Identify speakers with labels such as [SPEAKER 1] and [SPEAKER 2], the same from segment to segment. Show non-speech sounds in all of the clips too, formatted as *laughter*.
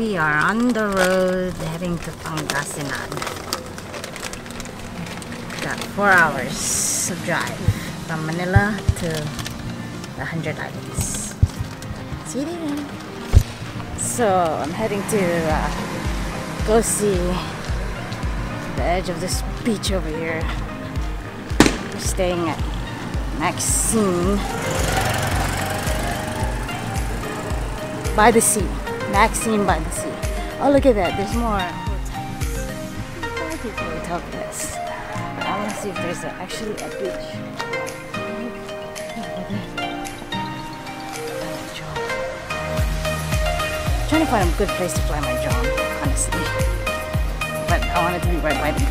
[SPEAKER 1] we are on the road heading to Pangasinan. Got four hours of drive from Manila to the Hundred Islands. See you there. So I'm heading to uh, go see the edge of this beach over here. We're staying at Maxine by the sea. Maxine by the sea. Oh, look at that. There's more hotels. People hotel this. I want to see if there's a, actually a beach. trying to find a good place to fly my drone, honestly. But I want it to be right by the beach.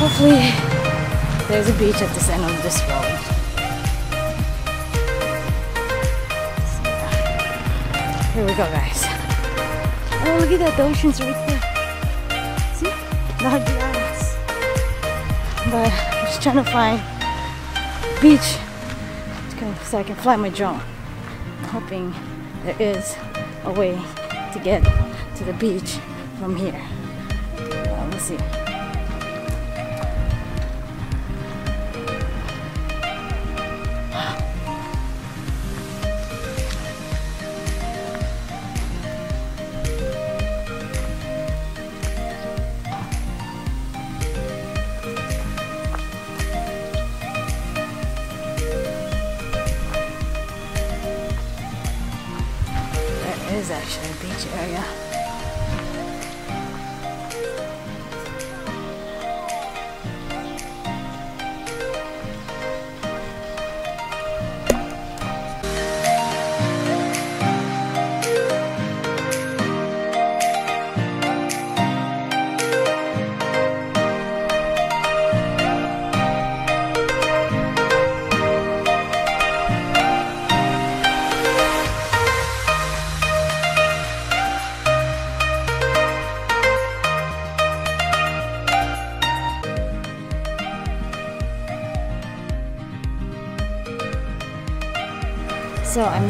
[SPEAKER 1] Hopefully, there's a beach at this end of this road. Here we go, guys. Oh, look at that. The ocean's right there. See? The Huggy Islands. But I'm just trying to find beach so I can fly my drone. I'm hoping there is a way to get to the beach from here. Uh, let's see.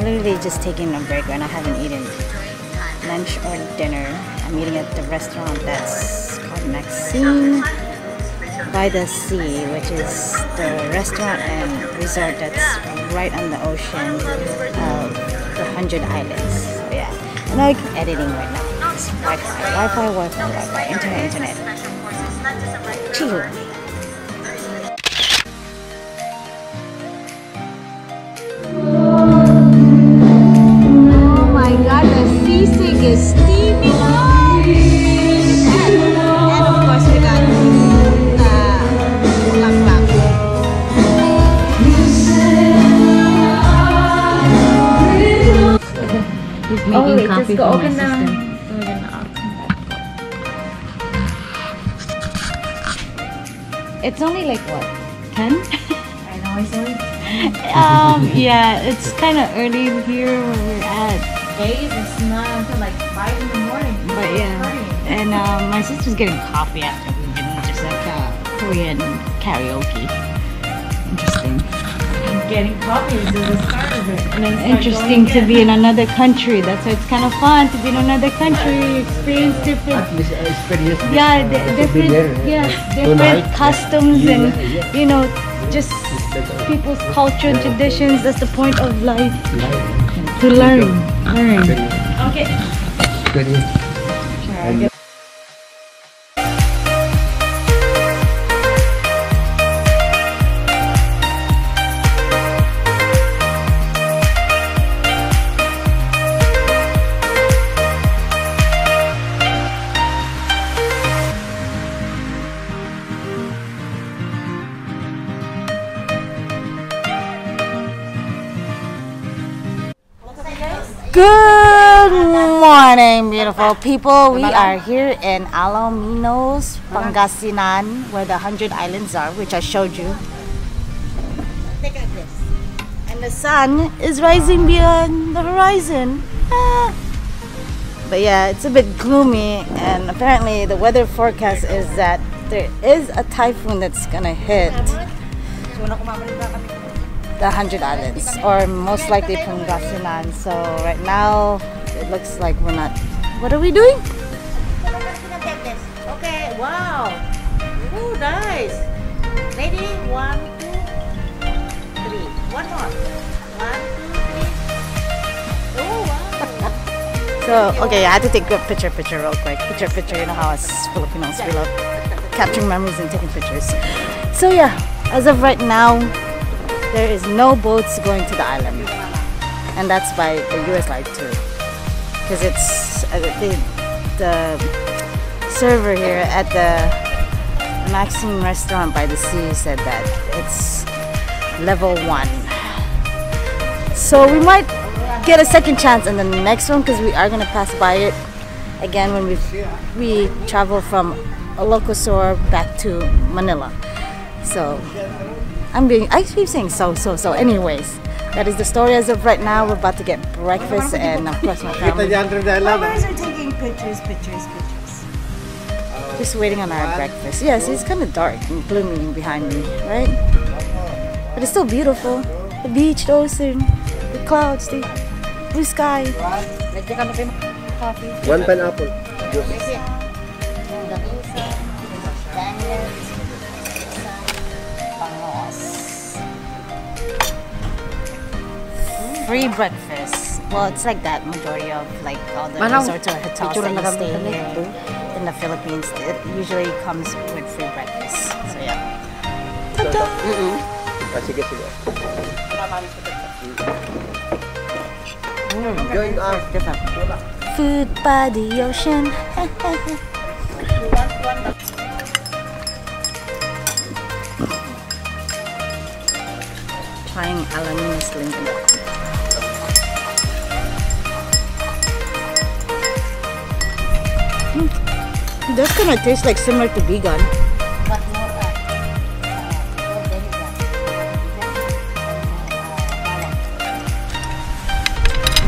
[SPEAKER 1] Literally just taking a break and I haven't eaten lunch or dinner. I'm eating at the restaurant that's called Maxine by the Sea, which is the restaurant and resort that's right on the ocean of the Hundred Islands. So yeah, I'm like editing right now. Wi-Fi, Wi-Fi, Wi-Fi, Wi-Fi, internet, internet. Chill. Making
[SPEAKER 2] Oh, wait,
[SPEAKER 1] coffee for my
[SPEAKER 2] open
[SPEAKER 1] sister.
[SPEAKER 2] them. Then I'll come back.
[SPEAKER 1] It's only like what, 10?
[SPEAKER 2] I know, it's *laughs* only
[SPEAKER 1] um, yeah, it's kind of early here where we're at.
[SPEAKER 2] days. It's not until like 5 in the morning.
[SPEAKER 1] But yeah, and um, my sister's getting coffee after we've been just like uh, Korean karaoke. Interesting.
[SPEAKER 2] Getting coffee is the start of it. And then start
[SPEAKER 1] Interesting
[SPEAKER 2] going
[SPEAKER 1] to be in another country. That's why it's kind of fun to be in another country, experience different.
[SPEAKER 3] Experience.
[SPEAKER 1] Yeah,
[SPEAKER 3] uh,
[SPEAKER 1] di-
[SPEAKER 3] to be
[SPEAKER 1] different,
[SPEAKER 3] there,
[SPEAKER 1] yeah, different
[SPEAKER 3] tonight.
[SPEAKER 1] customs
[SPEAKER 3] Yeah,
[SPEAKER 1] and
[SPEAKER 3] yeah.
[SPEAKER 1] you know, just people's culture and traditions. That's the point of life
[SPEAKER 3] Life.
[SPEAKER 1] to learn, learn.
[SPEAKER 3] Very-
[SPEAKER 2] Okay.
[SPEAKER 1] Good morning, beautiful people. We are here in Alaminos, Pangasinan, where the Hundred Islands are, which I showed you. Look at this. And the sun is rising beyond the horizon. Ah. But yeah, it's a bit gloomy, and apparently the weather forecast is that there is a typhoon that's gonna hit the Hundred Islands, or most likely Pangasinan. So right now, it looks like we're not. What are we doing?
[SPEAKER 4] Okay, wow. Oh, nice. Ready? One, two, three. One more. One, two, three. Oh, wow. *laughs*
[SPEAKER 1] So okay, I had to take a picture, picture real quick. Picture, picture. You know how us Filipinos we love capturing memories and taking pictures. So yeah, as of right now, there is no boats going to the island, and that's by the U.S. Light too, because it's uh, the, the server here at the Maxine restaurant by the sea said that it's level one. So we might get a second chance in the next one because we are gonna pass by it again when we we travel from Ilocos Sur back to Manila. So I'm being I keep saying so so so. Anyways, that is the story as of right now. We're about to get breakfast and of course my
[SPEAKER 3] Kita
[SPEAKER 1] family.
[SPEAKER 3] dyan rin dahil lang.
[SPEAKER 4] Guys are taking pictures, pictures, pictures.
[SPEAKER 1] Just waiting on our breakfast. Yes, it's kind of dark and gloomy behind me, right? But it's still beautiful. The beach, the ocean, the clouds, the blue sky.
[SPEAKER 3] One pineapple.
[SPEAKER 1] Free breakfast. Well, it's like that majority of like all the
[SPEAKER 4] Manaw,
[SPEAKER 1] resorts or hotels that you stay
[SPEAKER 4] kami
[SPEAKER 1] here in the Philippines. It usually comes with free breakfast. So yeah. Ta-da!
[SPEAKER 3] Ah, sige, sige. Join us.
[SPEAKER 1] Food by the ocean. Trying Alaminos longganisa. That's gonna taste like similar to Vigan.
[SPEAKER 4] But more, more.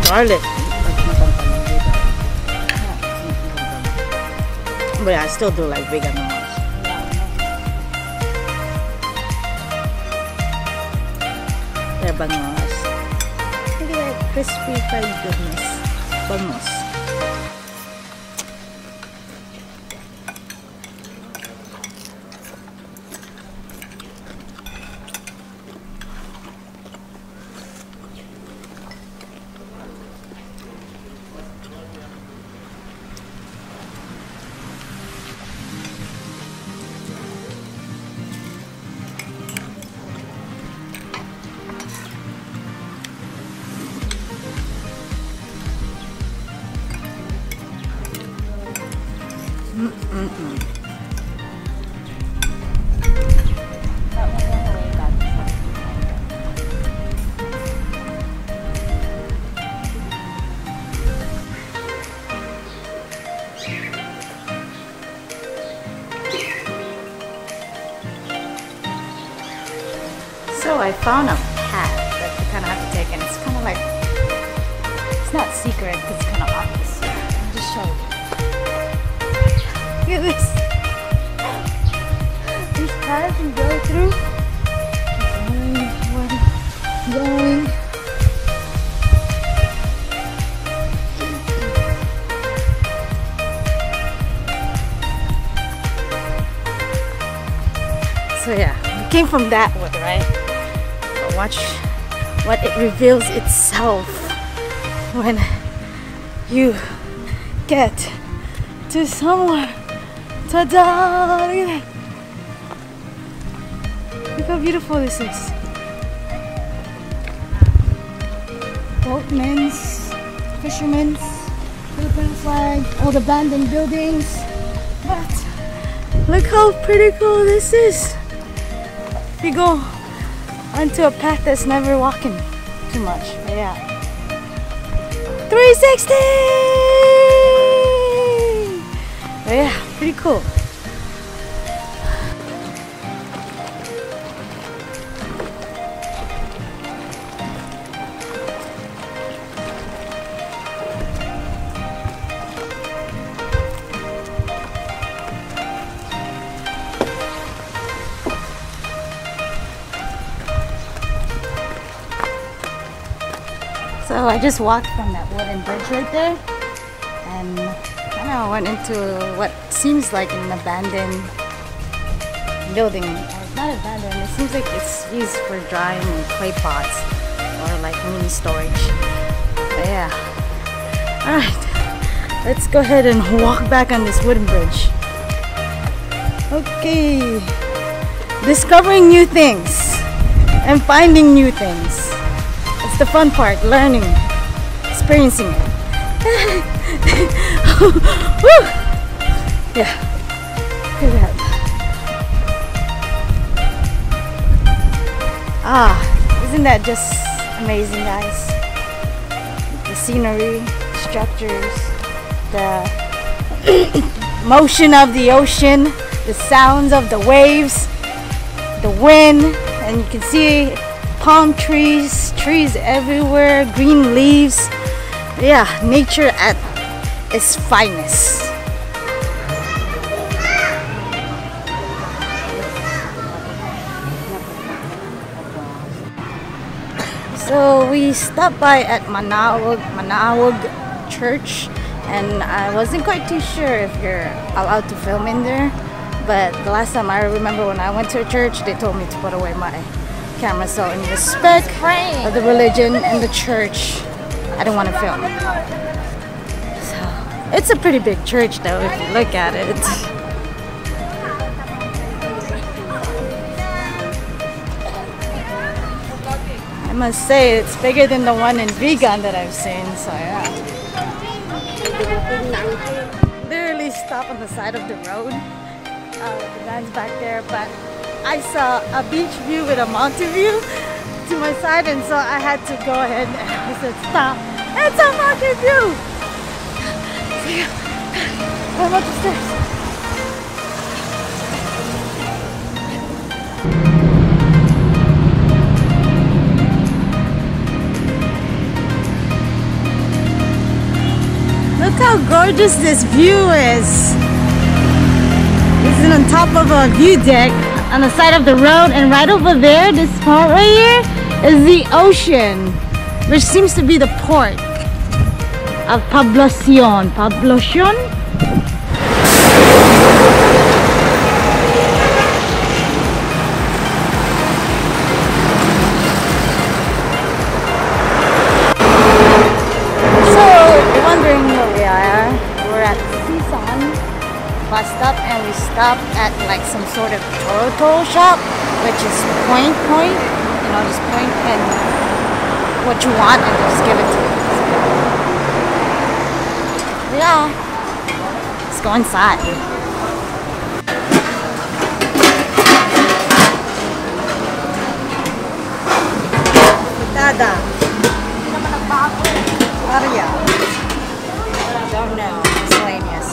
[SPEAKER 1] Garlic. But I still do like Vigan most. They're bangus. Look at that crispy fried goodness. Bangus. I found a path that you kind of have to take, and it's kind of like it's not secret it's kind of obvious. I'll just show you. Look at this. This path you go through. Going, going. So yeah, we came from that way, right? Watch what it reveals itself when you get to somewhere. Ta-da! Look. Look how beautiful this is. Boatmen's, fishermen's, Philippine flag, the abandoned buildings. But look how pretty cool this is. We go onto a path that's never walking too much. But yeah. 360! But yeah, pretty cool. So I just walked from that wooden bridge right there and kind of went into what seems like an abandoned building. Uh, Not abandoned, it seems like it's used for drying clay pots or like mini storage. But yeah. Alright, let's go ahead and walk back on this wooden bridge. Okay. Discovering new things and finding new things. The fun part, learning, experiencing it. *laughs* Woo! Yeah. At that. Ah, isn't that just amazing, guys? The scenery, structures, the *coughs* motion of the ocean, the sounds of the waves, the wind, and you can see palm trees, trees everywhere, green leaves. Yeah, nature at its finest. So we stopped by at Manaoag, Manaoag Church, and I wasn't quite too sure if you're allowed to film in there. But the last time I remember when I went to a church, they told me to put away my camera. So in respect of the religion and the church, I don't want to film. So it's a pretty big church, though, if you look at it. I must say it's bigger than the one in Vigan that I've seen. So yeah. Literally stop on the side of the road. Uh, the van's back there, but I saw a beach view with a mountain view to my side, and so I had to go ahead and *laughs* I said, "Stop! It's a mountain view." So yeah, I'm up the stairs. Look how gorgeous this view is. This is on top of a view deck on the side of the road and right over there, this part right here, is the ocean, which seems to be the port of Poblacion. Poblacion? So, you're wondering where we are. We're at bus stop and we at like some sort of turo shop, which is point point. You know, just point and what you want and just give it to you. Yeah. Let's go inside. Fritada. Aria. Know. Miscellaneous.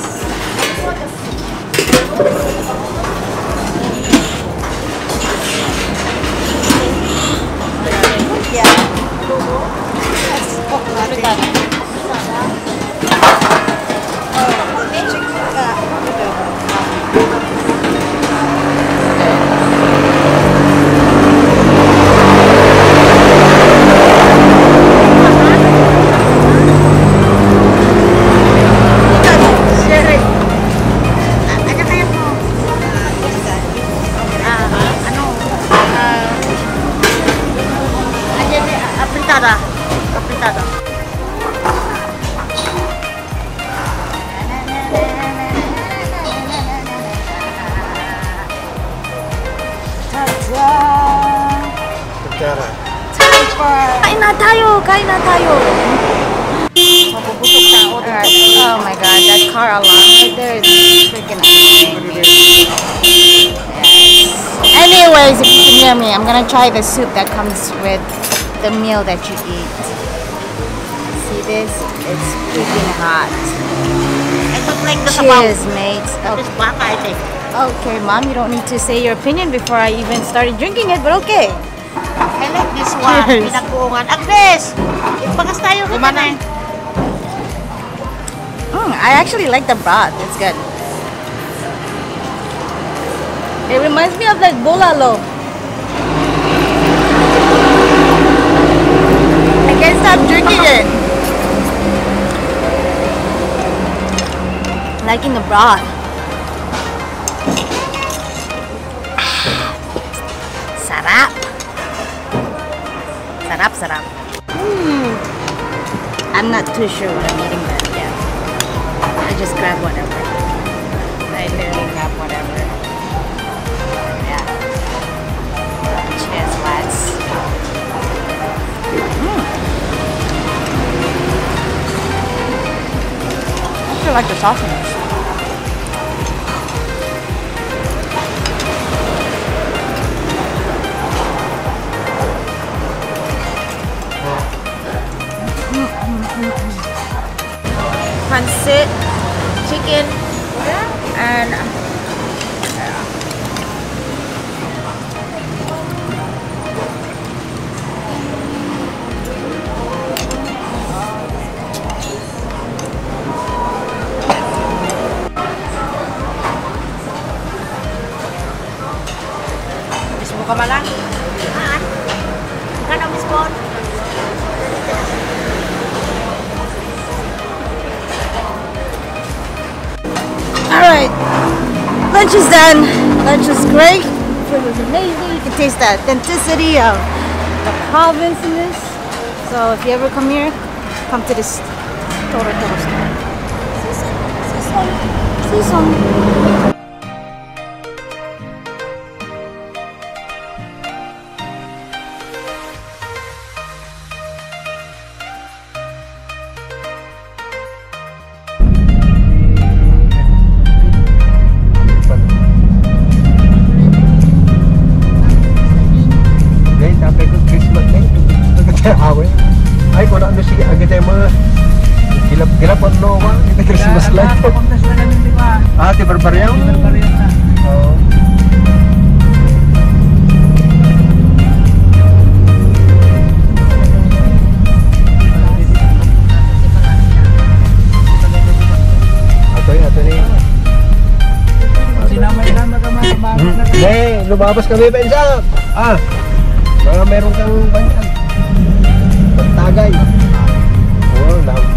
[SPEAKER 1] Yeah. That's oh, fritada. Car alarm right there is freaking. Yes. Anyways, if you can hear me, I'm gonna try the soup that comes with the meal that you eat. See this? It's freaking hot.
[SPEAKER 4] It looks like.
[SPEAKER 1] Cheers, mates. Okay.
[SPEAKER 4] baka, I think.
[SPEAKER 1] okay, mom, you don't need to say your opinion before I even started drinking it, but okay.
[SPEAKER 4] I like this one.
[SPEAKER 1] Cheers.
[SPEAKER 4] Agnes! Ipagas tayo na.
[SPEAKER 1] I actually like the broth. It's good. It reminds me of like bulalo. I can't stop drinking it. Like in liking the broth. Sarap. Sarap, sarap. Mm. I'm not too sure what I'm eating. I just grab whatever. I literally grab whatever. Yeah. Cheers, lads. Mm. I feel like the sauciness. pancit, chicken, and done. Lunch was great. Food was amazing. You can taste the authenticity of the province in this. So if you ever come here, come to this turo turo store.
[SPEAKER 2] berbarengan? Di
[SPEAKER 3] lumabas kami, Bensak! Ah! Mga meron kang banyan. Pagtagay. Oh, love.